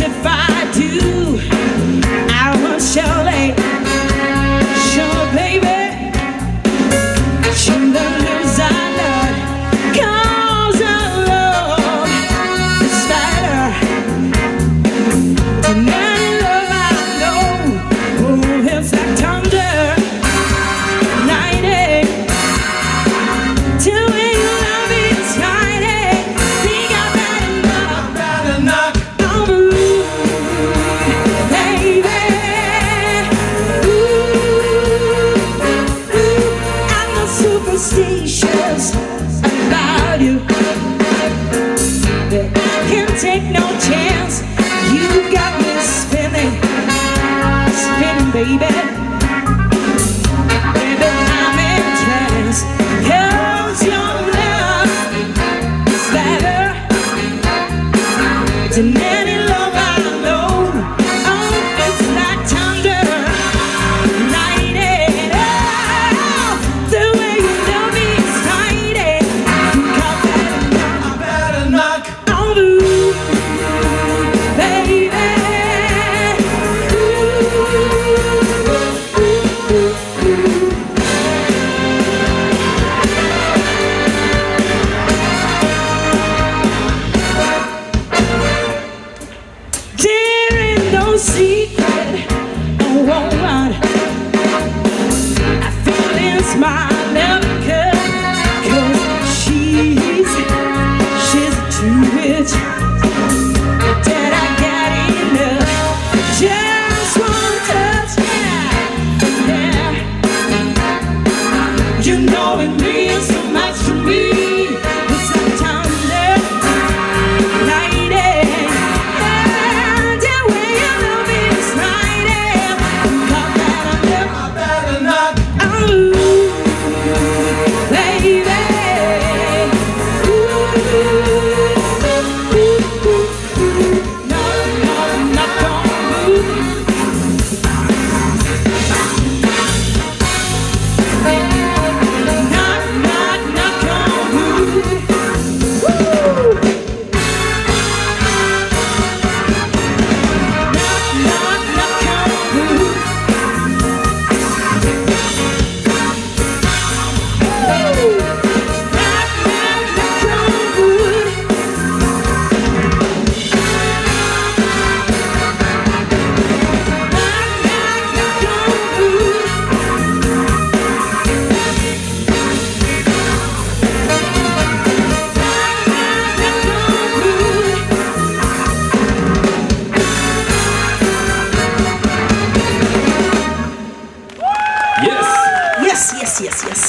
if I do. take no chance. You got me spinning, spinning, baby. no secret. She's, she's to. That I got enough. Just one touch. Yeah. yeah. You know it means so much to me. yes, yes, yes.